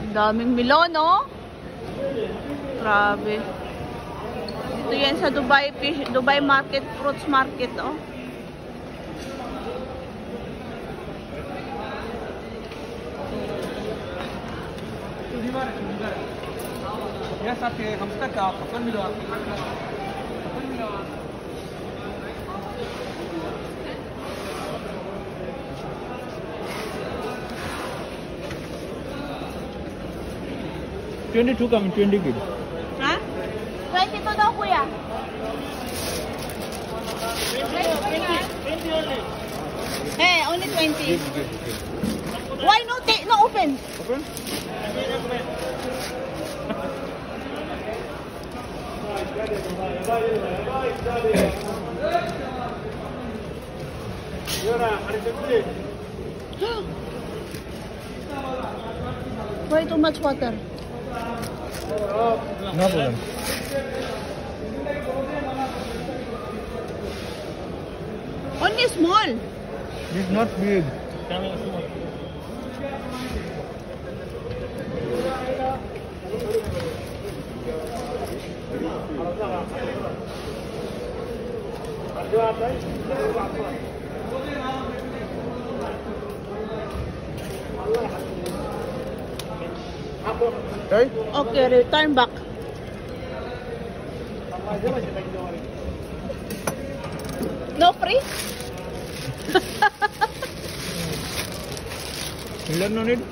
Ang daming milon, no? Grabe. Dito yan sa Dubai Fish, Dubai Market, Fruits Market, oh. यह सब हम तक आप पसंद मिलो आपको 22 coming. 20 की Huh? 20 तो दो भैया 20 only hey only 20 why no take no open open Why too much water? No problem. Only small. It's not big. Okay? Okay, return back. No free? Ilan nun nito?